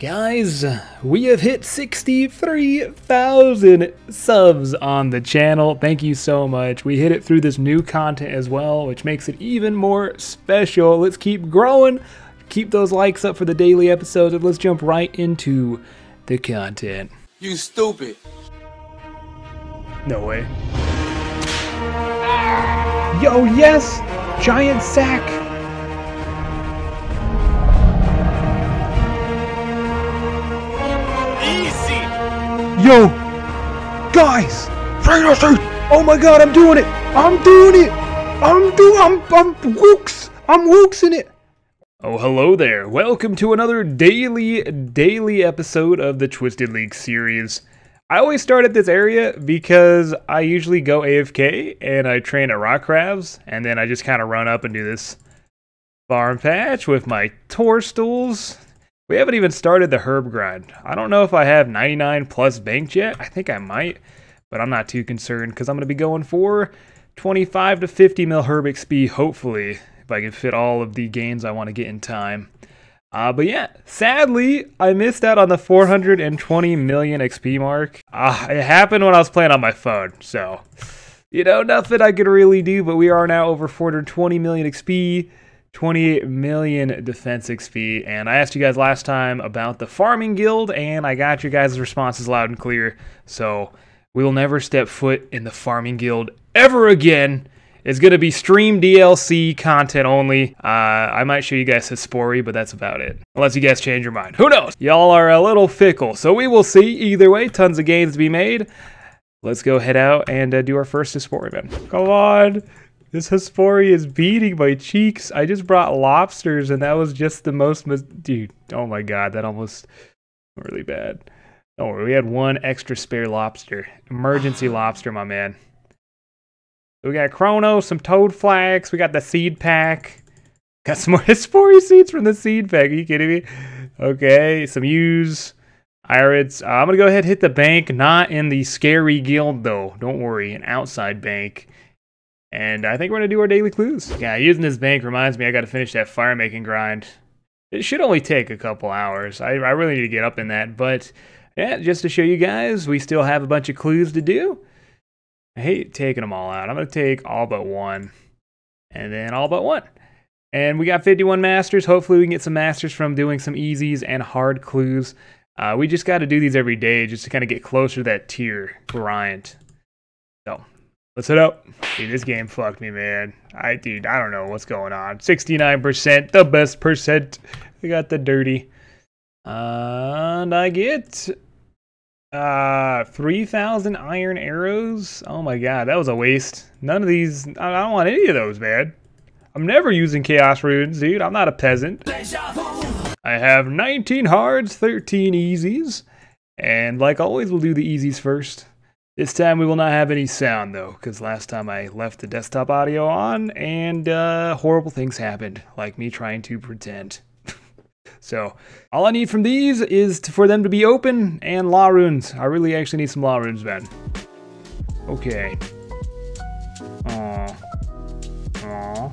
Guys, we have hit 63,000 subs on the channel. Thank you so much. We hit it through this new content as well, which makes it even more special. Let's keep growing. Keep those likes up for the daily episodes, and let's jump right into the content. You stupid. No way. Yo, yes! Giant sack! Yo! Guys! Oh my god, I'm doing it! I'm doing it! I'm doing I'm I'm wooks! I'm wooksing it! Oh hello there. Welcome to another daily daily episode of the Twisted League series. I always start at this area because I usually go AFK and I train at rock crabs and then I just kind of run up and do this farm patch with my torstols. We haven't even started the herb grind. I don't know if I have 99 plus banked yet. I think I might, but I'm not too concerned because I'm going to be going for 25 to 50 mil herb XP, hopefully, if I can fit all of the gains I want to get in time. Uh, but yeah, sadly, I missed out on the 420 million XP mark. Uh, it happened when I was playing on my phone, so, you know, nothing I could really do, but we are now over 420 million XP. 28 million defense XP. And I asked you guys last time about the farming guild, and I got your guys' responses loud and clear. So we will never step foot in the farming guild ever again. It's going to be stream DLC content only. Uh, I might show you guys Hespori, but that's about it. Unless you guys change your mind. Who knows? Y'all are a little fickle, so we will see. Either way, tons of gains to be made. Let's go head out and uh, do our first Hespori, man. Come on. This Hespori is beating my cheeks. I just brought lobsters, and that was just the most... Dude, oh my god, that almost... Really bad. Don't worry, we had one extra spare lobster. Emergency lobster, my man. We got Chrono, some Toad Flax, we got the seed pack. Got some more Hespori seeds from the seed pack, are you kidding me? Okay, some Use. Irids. Uh, I'm going to go ahead and hit the bank. Not in the scary guild, though. Don't worry, an outside bank. And I think we're going to do our daily clues. Yeah, using this bank reminds me I got to finish that fire making grind. It should only take a couple hours. I, I really need to get up in that. But yeah, just to show you guys, we still have a bunch of clues to do. I hate taking them all out. I'm going to take all but one. And then all but one. And we got 51 masters. Hopefully we can get some masters from doing some easies and hard clues. Uh, we just got to do these every day just to kind of get closer to that tier grind. So Let's head up. Dude, this game fucked me, man. I dude, I don't know what's going on. 69%, the best percent. We got the dirty. And I get uh 3,000 iron arrows. Oh my god, that was a waste. None of these, I don't want any of those, man. I'm never using chaos runes, dude. I'm not a peasant. I have 19 hards, 13 easies. And like always, we'll do the easies first. This time we will not have any sound though, because last time I left the desktop audio on and uh, horrible things happened, like me trying to pretend. so, all I need from these is to, for them to be open and law runes. I really actually need some law runes, man. Okay. Aww. Aww.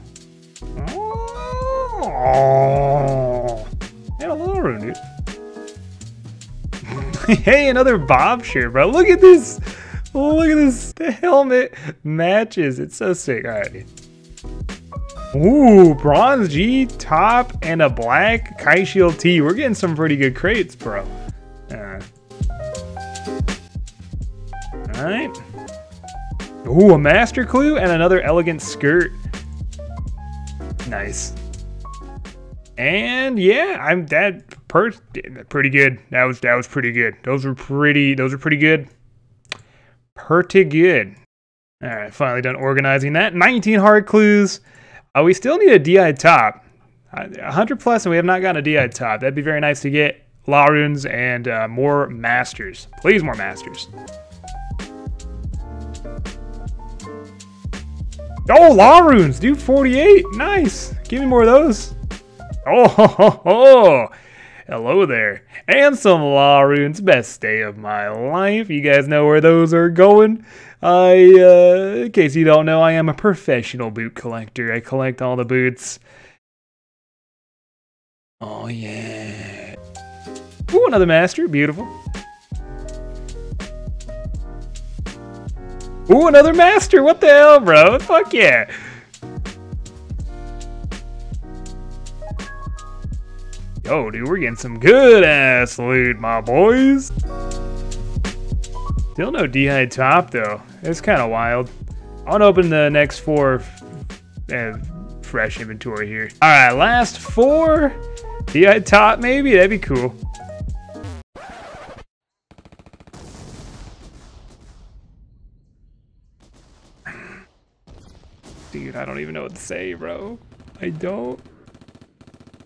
Aww. A law rune, dude. hey, another Bob shirt, bro. Look at this. Oh, look at this. The helmet matches. It's so sick. All right. Ooh, bronze G top and a black kiteshield T. We're getting some pretty good crates, bro. Uh, all right. Ooh, a master clue and another elegant skirt. Nice. And yeah, I'm that per pretty good. That was that was pretty good. Those were pretty those are pretty good. Pretty good. All right, finally done organizing that. 19 hard clues. Uh, we still need a D'hide top. Uh, 100 plus, and we have not gotten a D'hide top. That'd be very nice to get. Law runes and uh, more masters. Please, more masters. Oh, law runes, dude. 48. Nice. Give me more of those. Oh, ho, ho, ho. hello there. And some law runes. Best day of my life. You guys know where those are going. I, uh, in case you don't know, I am a professional boot collector. I collect all the boots. Oh, yeah. Ooh, another master. Beautiful. Ooh, another master. What the hell, bro? Fuck yeah. Yo, dude, we're getting some good ass loot, my boys. Still no D'hide top, though. It's kind of wild. I want to open the next four uh, fresh inventory here. All right, last four. D'hide top, maybe? That'd be cool. Dude, I don't even know what to say, bro. I don't.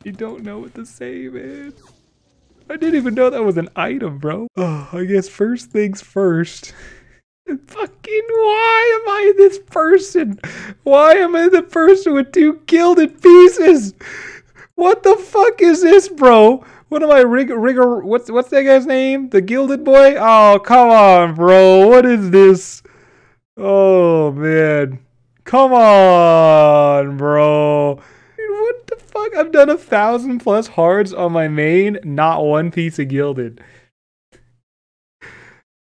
You don't know what to say, man. I didn't even know that was an item, bro. Oh, I guess first things first. Fucking why am I this person? Why am I the person with two gilded pieces? What the fuck is this, bro? What am I, Rig, Rigger, what's, what's that guy's name? The gilded boy? Oh, come on, bro. What is this? Oh, man. Come on, bro. Fuck? I've done a thousand plus hards on my main, not one piece of gilded.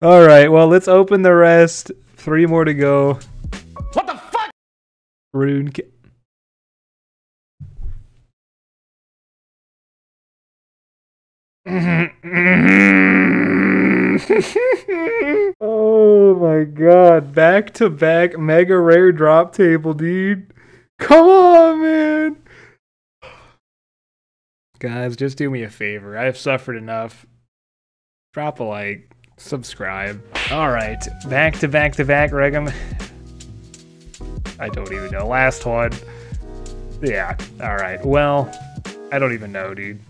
All right, well, let's open the rest. Three more to go. What the fuck? Rune. oh my god. Back to back mega rare drop table, dude. Come on, man. Guys, just do me a favor. I've suffered enough. Drop a like, subscribe. All right, back to back to back, Regum. I don't even know. Last one. Yeah, all right. Well, I don't even know, dude.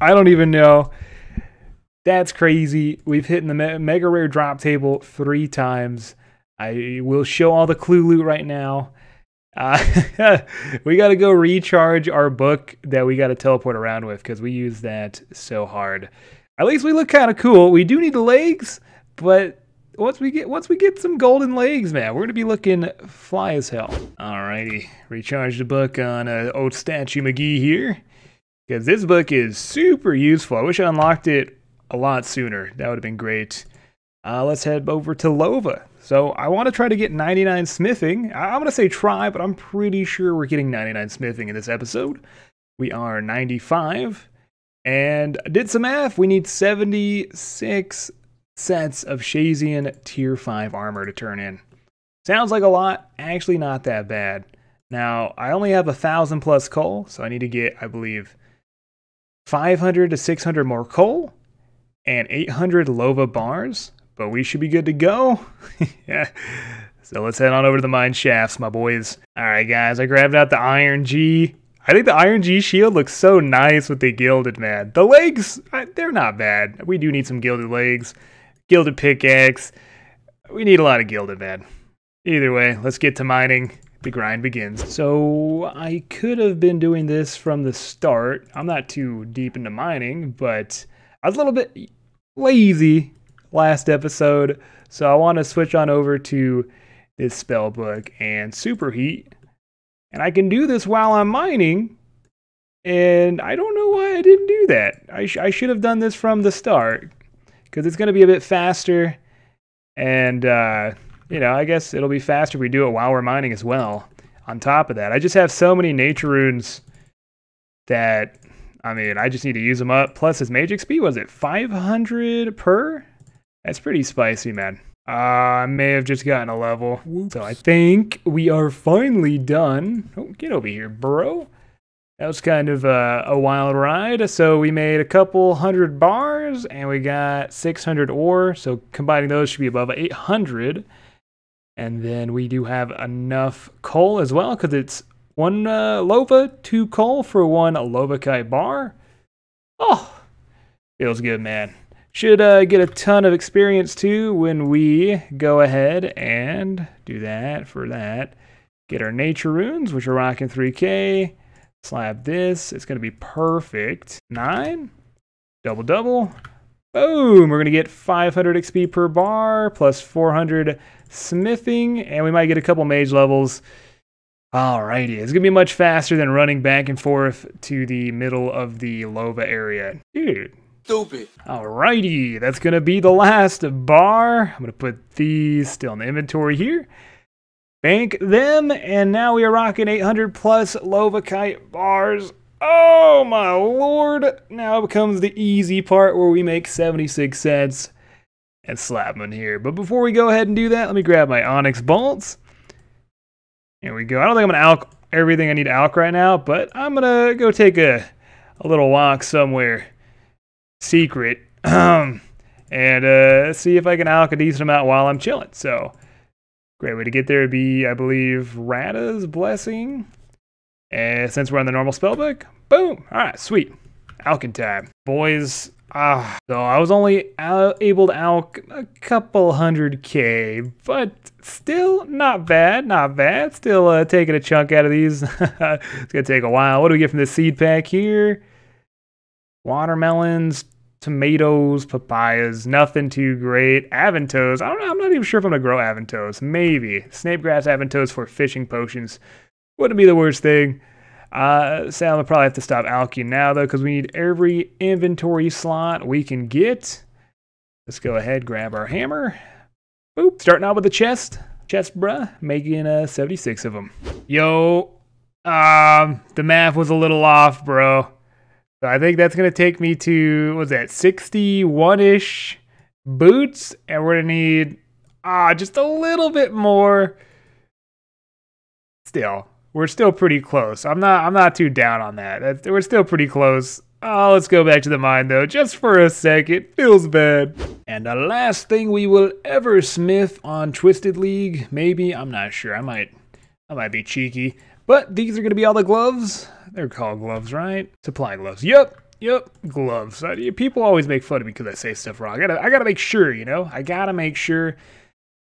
I don't even know. That's crazy. We've hit the me mega rare drop table three times. I will show all the clue loot right now. Uh, we got to go recharge our book that we got to teleport around with because we use that so hard. At least we look kind of cool. We do need the legs, but once we get once we get some golden legs, man, we're gonna be looking fly as hell. Alrighty, recharge the book on uh, old statue McGee here because this book is super useful. I wish I unlocked it a lot sooner. That would have been great. Uh, let's head over to Lova. So I want to try to get 99 smithing. I'm going to say try, but I'm pretty sure we're getting 99 smithing in this episode. We are 95. And I did some math. We need 76 sets of Shayzien Tier 5 armor to turn in. Sounds like a lot. Actually not that bad. Now, I only have a 1,000 plus coal, so I need to get, I believe, 500 to 600 more coal and 800 lova bars, but we should be good to go. yeah. So let's head on over to the mine shafts, my boys. All right, guys, I grabbed out the Iron G. I think the Iron G shield looks so nice with the gilded, man. The legs, they're not bad. We do need some gilded legs, gilded pickaxe. We need a lot of gilded, man. Either way, let's get to mining the grind begins. So I could have been doing this from the start. I'm not too deep into mining, but I was a little bit lazy last episode, so I want to switch on over to this spell book and superheat. And I can do this while I'm mining, and I don't know why I didn't do that. I, sh I should have done this from the start, because it's going to be a bit faster, and, uh, you know, I guess it'll be faster if we do it while we're mining as well. On top of that, I just have so many nature runes that I mean, I just need to use them up. Plus his magic speed, was it 500 per? That's pretty spicy, man. Uh, I may have just gotten a level. So I think we are finally done. Oh, get over here, bro. That was kind of a, a, wild ride. So we made a couple hundred bars and we got 600 ore. So combining those should be above 800. And then we do have enough coal as well because it's one uh, lova, two coal for one Lovakite bar. Oh, feels good, man. Should uh, get a ton of experience too when we go ahead and do that for that. Get our nature runes, which are rocking 3k. Slap this. It's going to be perfect. Nine. Double double. Boom. We're going to get 500 XP per bar plus 400 smithing. And we might get a couple mage levels. Alrighty, it's gonna be much faster than running back and forth to the middle of the Lova area. Dude, stupid. Alrighty, that's gonna be the last bar. I'm gonna put these still in the inventory here. Bank them, and now we are rocking 800 plus Lovakite bars. Oh my lord! Now becomes the easy part where we make 76 cents and slap them in here. But before we go ahead and do that, let me grab my Onyx bolts. Here we go. I don't think I'm gonna alk everything I need to alk right now, but I'm gonna go take a, a little walk somewhere secret um, and uh, see if I can alk a decent amount while I'm chilling. So, great way to get there would be, I believe, Rada's Blessing. And since we're on the normal spellbook, boom. All right, sweet. Alkin time. Boys, ah, so I was only able to alk a couple hundred K, but still not bad, not bad. Still uh, taking a chunk out of these. it's gonna take a while. What do we get from this seed pack here? Watermelons, tomatoes, papayas, nothing too great. Avantoes, I don't know, I'm not even sure if I'm gonna grow Avantoes. Maybe. Snapegrass Avantoes for fishing potions. Wouldn't be the worst thing. Uh, Sam will probably have to stop alking now though, because we need every inventory slot we can get. Let's go ahead, grab our hammer. Boop. Starting out with the chest. Chest, bruh. Making uh, 76 of them. Yo, um, the math was a little off, bro. So I think that's going to take me to, what's that, 61-ish boots. And we're going to need ah, just a little bit more. Still, we're still pretty close. I'm not I'm not too down on that. We're still pretty close. Oh, let's go back to the mine though, just for a sec. It feels bad. And the last thing we will ever smith on Twisted League, maybe, I'm not sure. I might I might be cheeky. But these are gonna be all the gloves. They're called gloves, right? Supply gloves. Yep. Yep, gloves. Uh, people always make fun of me because I say stuff wrong. I gotta, I gotta make sure, you know? I gotta make sure.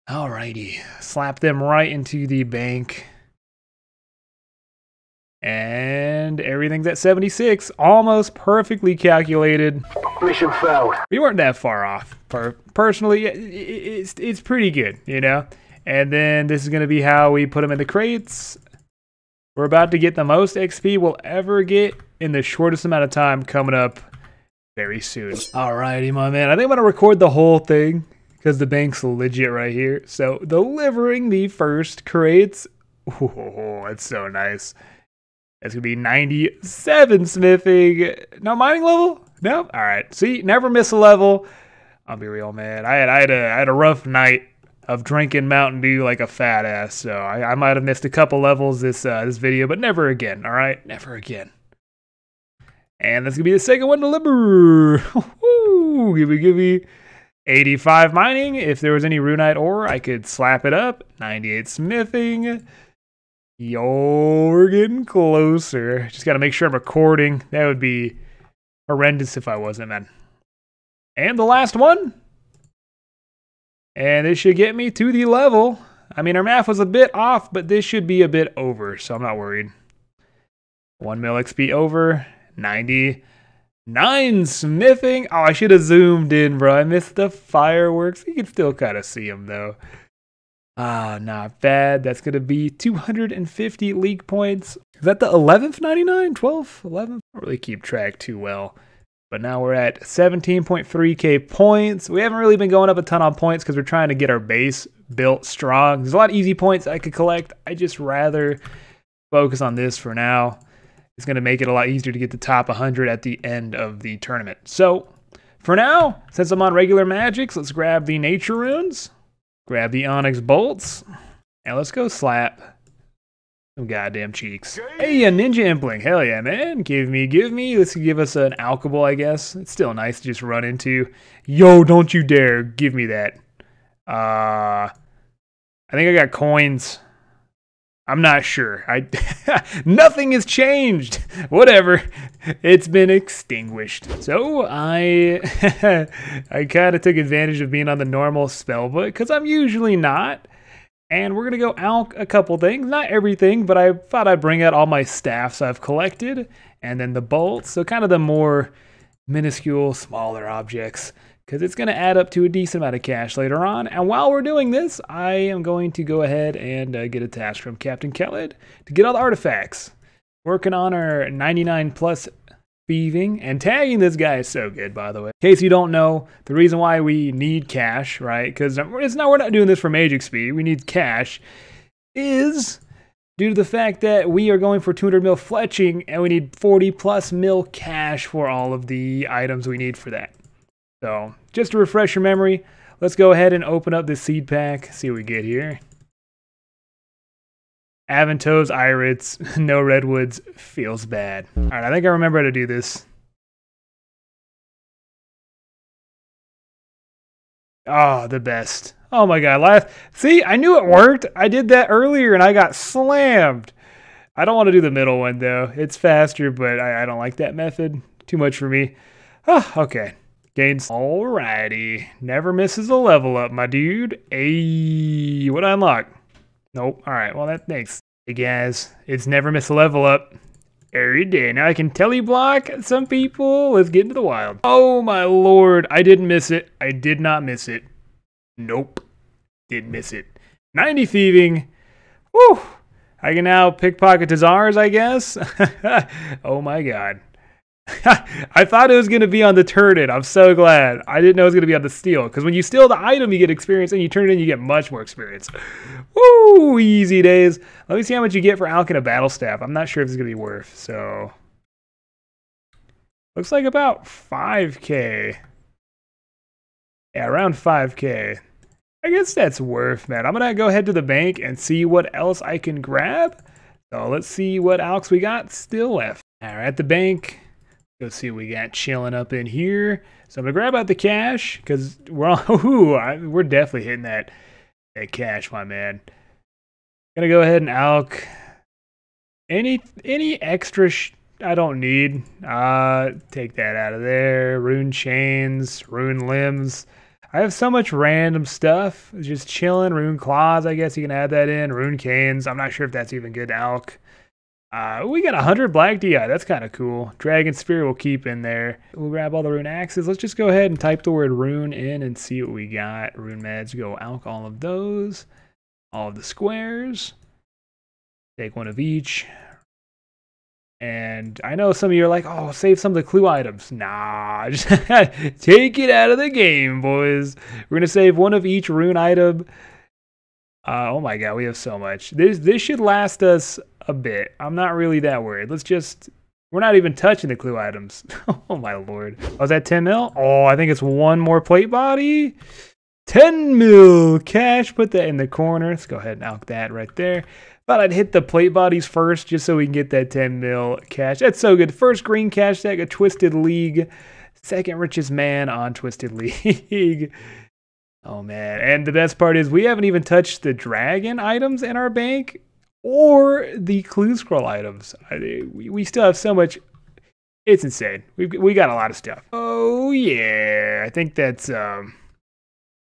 Alrighty. Slap them right into the bank. And everything's at 76. Almost perfectly calculated. Mission failed. We weren't that far off. Per personally, it's, it's pretty good, you know? And then this is going to be how we put them in the crates. We're about to get the most XP we'll ever get in the shortest amount of time coming up very soon. Alrighty, my man. I think I'm going to record the whole thing because the bank's legit right here. So, delivering the first crates. Oh, that's so nice. That's going to be 97 smithing. No mining level? Nope. All right. See, never miss a level. I'll be real, man. I had, I had, a, I had a rough night of drinking Mountain Dew like a fat ass. So I, I might have missed a couple levels this uh, this video, but never again. All right, never again. And that's gonna be the second one to deliver. give me, give me. 85 mining. If there was any runite ore, I could slap it up. 98 smithing. Yo, we're getting closer. Just gotta make sure I'm recording. That would be horrendous if I wasn't, man. And the last one. And this should get me to the level. I mean, our math was a bit off, but this should be a bit over, so I'm not worried. 1 mil XP over, 99 smithing. Oh, I should have zoomed in, bro. I missed the fireworks. You can still kind of see them, though. Ah, not bad. That's going to be 250 league points. Is that the 11th 99? 12th? 11th? I don't really keep track too well. But now we're at 17.3k points. We haven't really been going up a ton on points because we're trying to get our base built strong. There's a lot of easy points I could collect. I just rather focus on this for now. It's going to make it a lot easier to get the top 100 at the end of the tournament. So for now, since I'm on regular magics, let's grab the nature runes, grab the onyx bolts, and let's go slap some goddamn cheeks. Hey, a ninja impling. Hell yeah, man. Give me, give me. Let's give us an alchable, I guess. It's still nice to just run into. Yo, don't you dare. Give me that. Uh, I think I got coins. I'm not sure. I nothing has changed. Whatever. It's been extinguished. So I I kind of took advantage of being on the normal spell book because I'm usually not. And we're going to go out a couple things. Not everything, but I thought I'd bring out all my staffs I've collected. And then the bolts. So kind of the more minuscule, smaller objects. Because it's going to add up to a decent amount of cash later on. And while we're doing this, I am going to go ahead and uh, get a task from Captain Khaled to get all the artifacts. Working on our 99 plus thieving and tagging this guy is so good by the way. In case you don't know the reason why we need cash right because it's not we're not doing this for magic speed we need cash is due to the fact that we are going for 200 mil fletching and we need 40 plus mil cash for all of the items we need for that. So just to refresh your memory let's go ahead and open up this seed pack see what we get here Avantoes, Irids, no Redwoods, feels bad. Alright, I think I remember how to do this. Oh, the best. Oh my god, last see, I knew it worked. I did that earlier and I got slammed. I don't want to do the middle one though. It's faster, but I, I don't like that method. Too much for me. Oh, okay. Gains. Alrighty. Never misses a level up, my dude. Hey, what I unlock? Nope. All right. Well, that thanks. Hey guys, it's never miss a level up. Every day. Now I can teleblock some people. Let's get into the wild. Oh my lord. I didn't miss it. I did not miss it. Nope. Did miss it. 90 thieving. Whew. I can now pickpocket TzHaars, I guess. oh my god. I thought it was going to be on the turn in. I'm so glad. I didn't know it was going to be on the steal. Because when you steal the item, you get experience, and you turn it in, you get much more experience. Woo! Easy days. Let me see how much you get for Alkin a battle staff. I'm not sure if it's going to be worth. So, looks like about 5k. Yeah, around 5k. I guess that's worth, man. I'm going to go ahead to the bank and see what else I can grab. So let's see what Alks we got still left. All right, at the bank, Go see what we got chilling up in here. So I'm gonna grab out the cash because we're all, ooh, I, we're definitely hitting that that cash, my man. Gonna go ahead and alk any any extra I don't need. Uh, take that out of there. Rune chains, rune limbs. I have so much random stuff just chilling. Rune claws, I guess you can add that in. Rune canes. I'm not sure if that's even good to alk. Uh, we got 100 black DI. That's kind of cool. Dragon Spear we'll keep in there. We'll grab all the rune axes. Let's just go ahead and type the word rune in and see what we got. Rune meds, go alk all of those. All of the squares. Take one of each. And I know some of you are like, oh, save some of the clue items. Nah, just take it out of the game, boys. We're going to save one of each rune item. Uh, oh my god, we have so much. This this should last us a bit. I'm not really that worried. Let's just we're not even touching the clue items. oh my lord. Oh, that 10 mil? Oh, I think it's one more plate body. 10 mil cash. Put that in the corner. Let's go ahead and out that right there. Thought I'd hit the plate bodies first just so we can get that 10 mil cash. That's so good. First green cash tag, a Twisted League. Second richest man on Twisted League. Oh man. And the best part is we haven't even touched the dragon items in our bank or the clue scroll items. We still have so much. It's insane. We we got a lot of stuff. Oh yeah, I think that's um,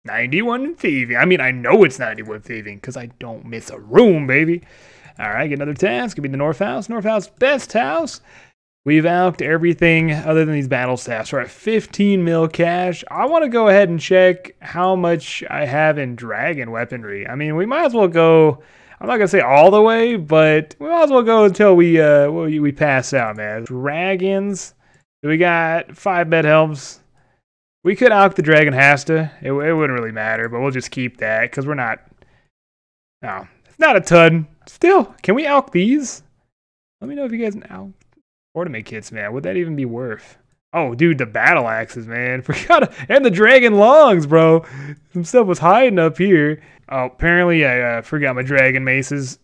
91 thieving. I mean, I know it's 91 thieving because I don't miss a room, baby. All right, get another task. Could be the North House. North House, best house. We've alked everything other than these battle staffs. We're at 15 mil cash. I want to go ahead and check how much I have in dragon weaponry. I mean, we might as well go. I'm not gonna say all the way, but we might as well go until we uh we, we pass out, man. Dragons. We got five bed helms. We could alk the dragon Hasta. It, it wouldn't really matter, but we'll just keep that because we're not. No, it's not a ton. Still, can we alk these? Let me know if you guys alk Ornament kits, man. Would that even be worth? Oh, dude, the battle axes, man. Forgot. And the dragon longs, bro. Some stuff was hiding up here. Oh, apparently I uh, forgot my dragon maces.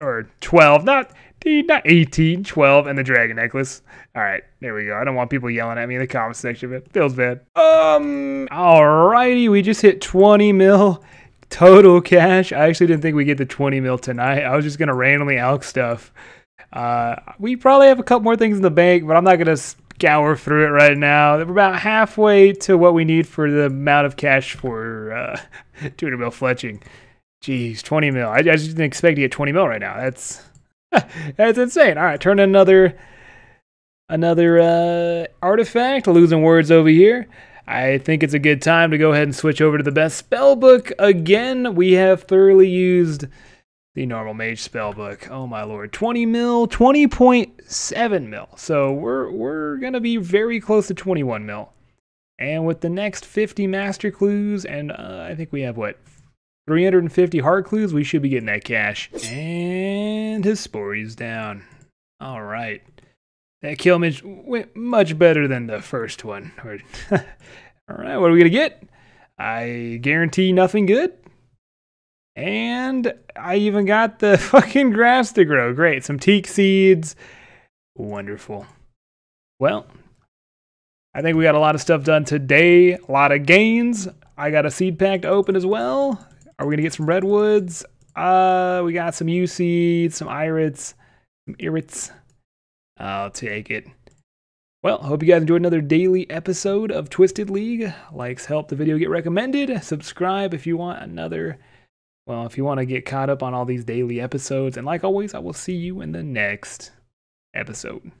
Or 12. Not, not 18. 12 and the dragon necklace. All right, there we go. I don't want people yelling at me in the comment section. It feels bad. Um, alrighty. We just hit 20 mil total cash. I actually didn't think we'd get the 20 mil tonight. I was just going to randomly alk stuff. Uh, we probably have a couple more things in the bank, but I'm not going to scour through it right now. We're about halfway to what we need for the amount of cash for uh, 200 mil fletching. Jeez, 20 mil. I, I just didn't expect to get 20 mil right now. That's that's insane. All right, turn another another uh, artifact. Losing words over here. I think it's a good time to go ahead and switch over to the best spell book again. We have thoroughly used the normal mage spell book. Oh my lord. 20 mil, 20.7 mil. So we're we're gonna be very close to 21 mil. And with the next 50 master clues, and uh, I think we have what 350 heart clues, we should be getting that cash. And his is down. All right. That kill image went much better than the first one. All right, what are we gonna get? I guarantee nothing good. And I even got the fucking grass to grow. Great. Some teak seeds. Wonderful. Well, I think we got a lot of stuff done today. A lot of gains. I got a seed pack to open as well. Are we going to get some redwoods? Uh, we got some U seeds, some irids, some irits. I'll take it. Well, hope you guys enjoyed another daily episode of Twisted League. Likes help the video get recommended. Subscribe if you want another well, if you want to get caught up on all these daily episodes, and like always, I will see you in the next episode.